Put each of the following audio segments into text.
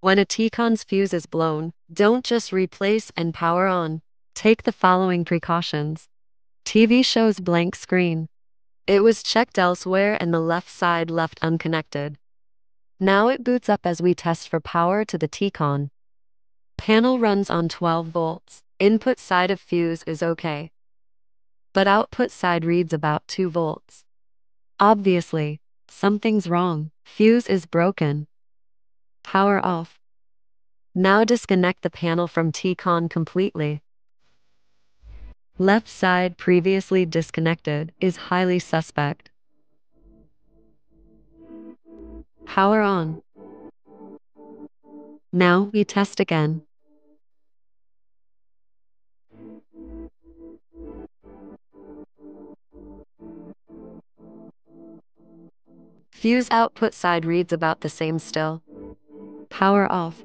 When a T-Con's fuse is blown, don't just replace and power on. Take the following precautions. TV shows blank screen. It was checked elsewhere and the left side left unconnected. Now it boots up as we test for power to the T-Con. Panel runs on 12 volts. Input side of fuse is okay. But output side reads about 2 volts. Obviously, something's wrong. Fuse is broken. Power off. Now disconnect the panel from T-Con completely. Left side previously disconnected is highly suspect. Power on. Now we test again. Fuse output side reads about the same still. Power off.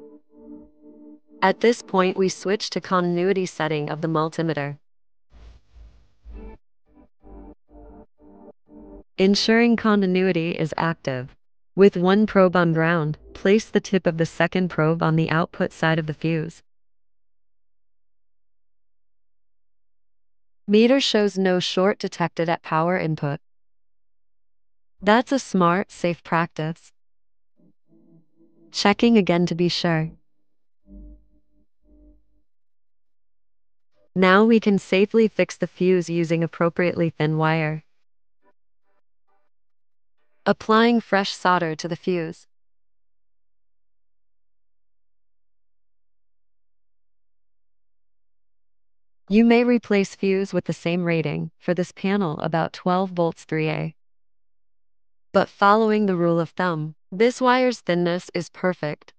At this point we switch to continuity setting of the multimeter. Ensuring continuity is active. With one probe on ground, place the tip of the second probe on the output side of the fuse. Meter shows no short detected at power input. That's a smart, safe practice. Checking again to be sure. Now we can safely fix the fuse using appropriately thin wire. Applying fresh solder to the fuse. You may replace fuse with the same rating, for this panel about 12 volts 3A. But following the rule of thumb, this wire's thinness is perfect.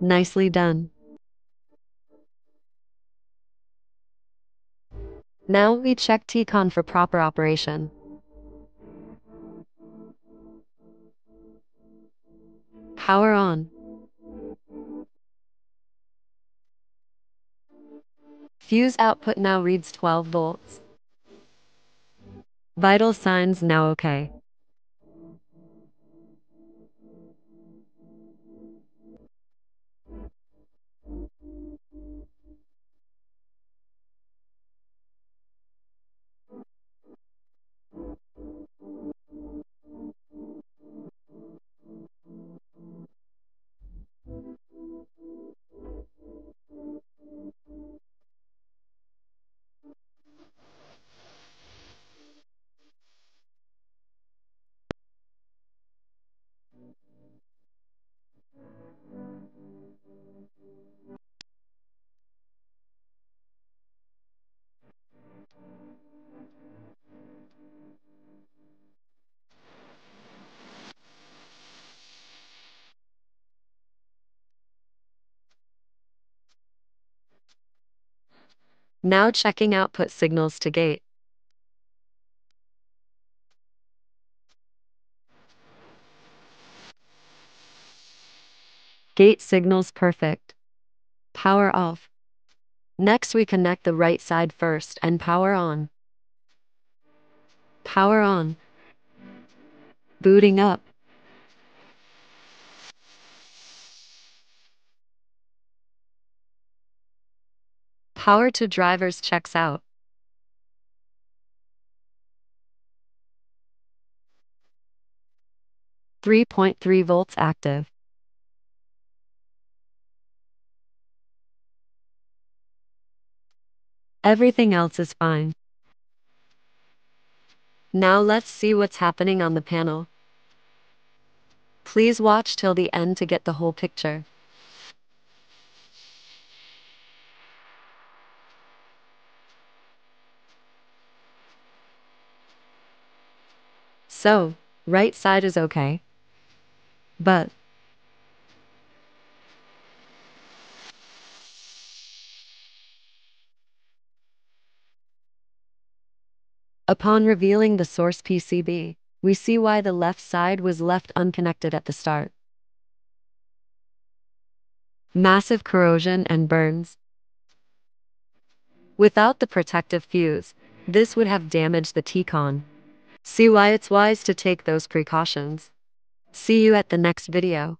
Nicely done. Now we check T-Con for proper operation. Power on. Fuse output now reads 12 volts. Vital signs now okay. Now checking output signals to gate. Gate signals perfect. Power off. Next we connect the right side first and power on. Power on. Booting up. Power to drivers checks out. Three point three volts active. Everything else is fine. Now let's see what's happening on the panel. Please watch till the end to get the whole picture. So, right side is okay. But upon revealing the source PCB, We see why the left side was left unconnected at the start. Massive corrosion and burns. Without the protective fuse, this would have damaged the T-con. See why it's wise to take those precautions. See you at the next video.